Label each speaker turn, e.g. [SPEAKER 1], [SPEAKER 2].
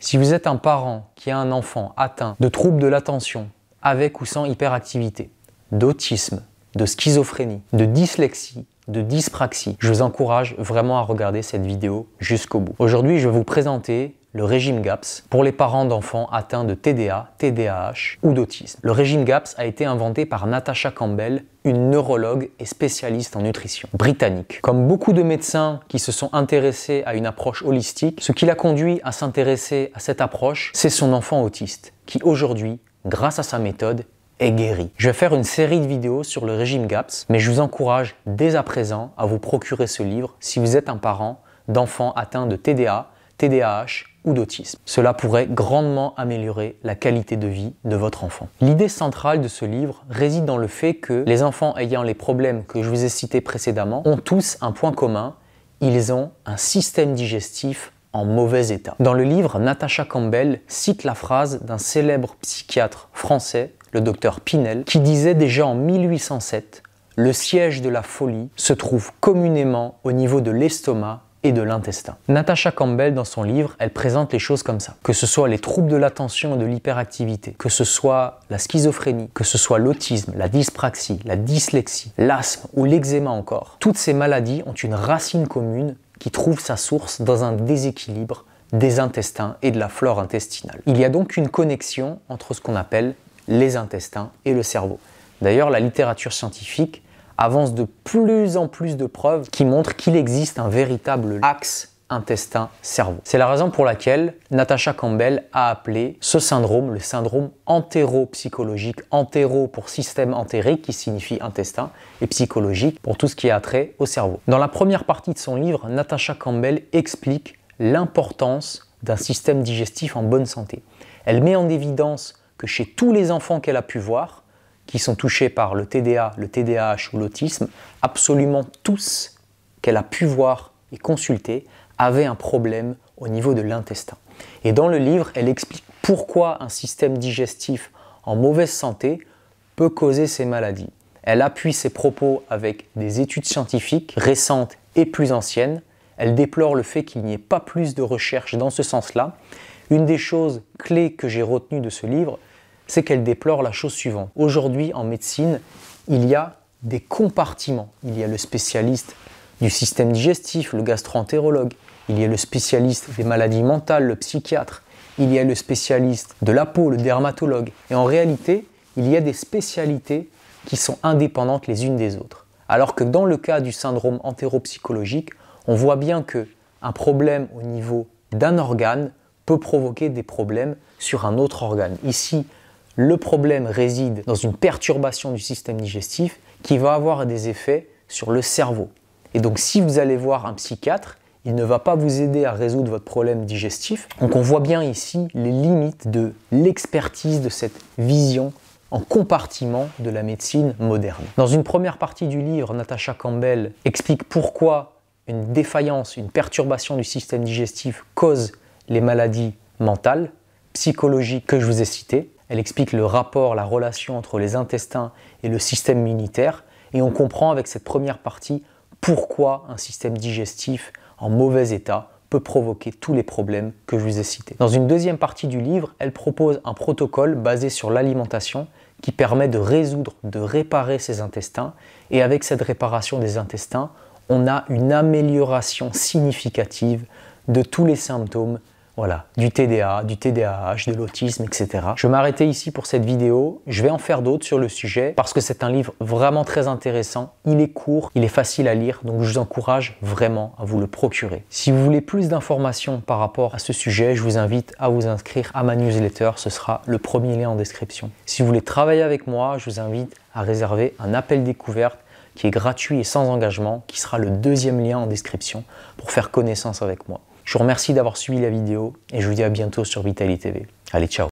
[SPEAKER 1] Si vous êtes un parent qui a un enfant atteint de troubles de l'attention, avec ou sans hyperactivité, d'autisme, de schizophrénie, de dyslexie, de dyspraxie, je vous encourage vraiment à regarder cette vidéo jusqu'au bout. Aujourd'hui, je vais vous présenter le régime GAPS pour les parents d'enfants atteints de TDA, TDAH ou d'autisme. Le régime GAPS a été inventé par Natasha Campbell, une neurologue et spécialiste en nutrition britannique. Comme beaucoup de médecins qui se sont intéressés à une approche holistique, ce qui l'a conduit à s'intéresser à cette approche, c'est son enfant autiste, qui aujourd'hui, grâce à sa méthode, est guéri. Je vais faire une série de vidéos sur le régime GAPS, mais je vous encourage dès à présent à vous procurer ce livre si vous êtes un parent d'enfants atteints de TDA, TDAH ou d'autisme. Cela pourrait grandement améliorer la qualité de vie de votre enfant. L'idée centrale de ce livre réside dans le fait que les enfants ayant les problèmes que je vous ai cités précédemment ont tous un point commun, ils ont un système digestif en mauvais état. Dans le livre, Natasha Campbell cite la phrase d'un célèbre psychiatre français, le docteur Pinel, qui disait déjà en 1807 le siège de la folie se trouve communément au niveau de l'estomac et de l'intestin. Natasha Campbell, dans son livre, elle présente les choses comme ça. Que ce soit les troubles de l'attention et de l'hyperactivité, que ce soit la schizophrénie, que ce soit l'autisme, la dyspraxie, la dyslexie, l'asthme ou l'eczéma encore, toutes ces maladies ont une racine commune qui trouve sa source dans un déséquilibre des intestins et de la flore intestinale. Il y a donc une connexion entre ce qu'on appelle les intestins et le cerveau. D'ailleurs, la littérature scientifique avance de plus en plus de preuves qui montrent qu'il existe un véritable axe intestin-cerveau. C'est la raison pour laquelle Natasha Campbell a appelé ce syndrome le syndrome entéropsychologique. Entéro pour système entérique qui signifie intestin et psychologique pour tout ce qui a trait au cerveau. Dans la première partie de son livre, Natasha Campbell explique l'importance d'un système digestif en bonne santé. Elle met en évidence que chez tous les enfants qu'elle a pu voir, qui sont touchés par le TDA, le TDAH ou l'autisme, absolument tous qu'elle a pu voir et consulter avaient un problème au niveau de l'intestin. Et dans le livre, elle explique pourquoi un système digestif en mauvaise santé peut causer ces maladies. Elle appuie ses propos avec des études scientifiques récentes et plus anciennes. Elle déplore le fait qu'il n'y ait pas plus de recherches dans ce sens-là. Une des choses clés que j'ai retenues de ce livre, c'est qu'elle déplore la chose suivante. Aujourd'hui, en médecine, il y a des compartiments. Il y a le spécialiste du système digestif, le gastroentérologue. Il y a le spécialiste des maladies mentales, le psychiatre. Il y a le spécialiste de la peau, le dermatologue. Et en réalité, il y a des spécialités qui sont indépendantes les unes des autres. Alors que dans le cas du syndrome entéropsychologique, on voit bien que un problème au niveau d'un organe peut provoquer des problèmes sur un autre organe. Ici, le problème réside dans une perturbation du système digestif qui va avoir des effets sur le cerveau. Et donc si vous allez voir un psychiatre, il ne va pas vous aider à résoudre votre problème digestif. Donc on voit bien ici les limites de l'expertise de cette vision en compartiment de la médecine moderne. Dans une première partie du livre, Natasha Campbell explique pourquoi une défaillance, une perturbation du système digestif cause les maladies mentales, psychologiques que je vous ai citées. Elle explique le rapport, la relation entre les intestins et le système immunitaire. Et on comprend avec cette première partie pourquoi un système digestif en mauvais état peut provoquer tous les problèmes que je vous ai cités. Dans une deuxième partie du livre, elle propose un protocole basé sur l'alimentation qui permet de résoudre, de réparer ces intestins. Et avec cette réparation des intestins, on a une amélioration significative de tous les symptômes voilà, du TDA, du TDAH, de l'autisme, etc. Je vais m'arrêter ici pour cette vidéo. Je vais en faire d'autres sur le sujet parce que c'est un livre vraiment très intéressant. Il est court, il est facile à lire, donc je vous encourage vraiment à vous le procurer. Si vous voulez plus d'informations par rapport à ce sujet, je vous invite à vous inscrire à ma newsletter. Ce sera le premier lien en description. Si vous voulez travailler avec moi, je vous invite à réserver un appel découverte qui est gratuit et sans engagement, qui sera le deuxième lien en description pour faire connaissance avec moi. Je vous remercie d'avoir suivi la vidéo et je vous dis à bientôt sur Vitali TV. Allez, ciao